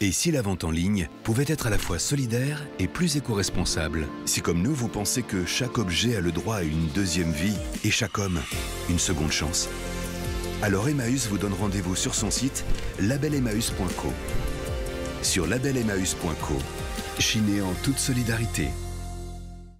Et si la vente en ligne pouvait être à la fois solidaire et plus éco-responsable Si comme nous, vous pensez que chaque objet a le droit à une deuxième vie et chaque homme une seconde chance alors Emmaüs vous donne rendez-vous sur son site labelemmaüs.co. Sur labelemmaüs.co, chiné en toute solidarité.